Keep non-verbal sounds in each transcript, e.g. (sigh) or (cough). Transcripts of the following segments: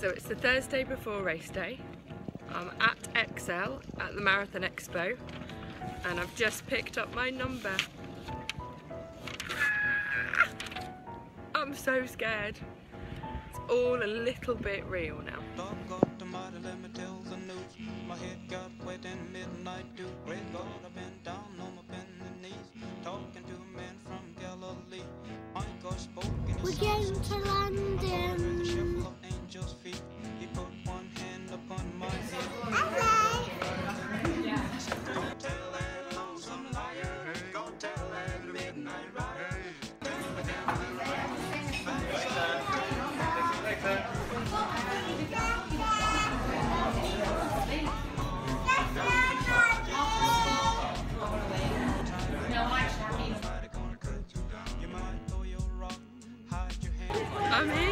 So it's the Thursday before race day. I'm at Excel at the Marathon Expo and I've just picked up my number. (laughs) I'm so scared. It's all a little bit real now. We're going to London. I'm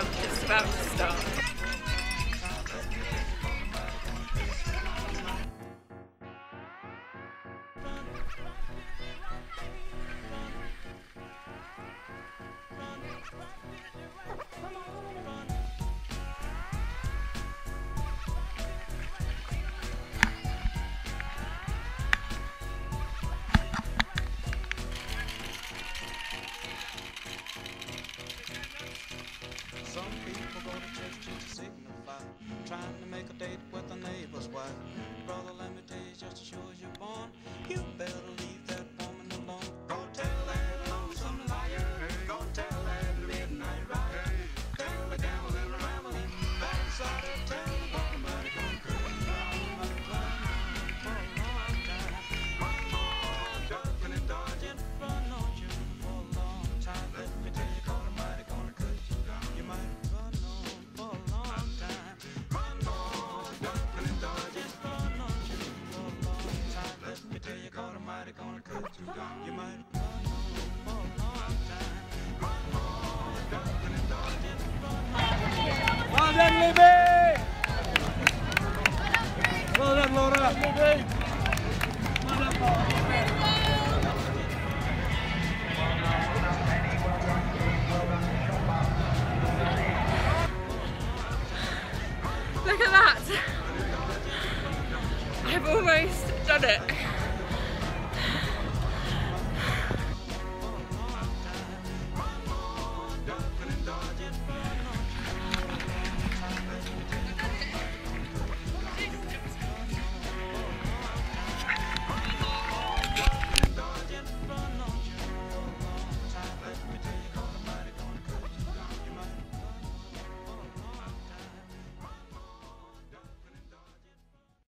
I'm just about to start. Neighbor's Brother, let me tell you, just as sure as you're born You better done, Libby! Well done, Laura! Look at that! I've almost done it.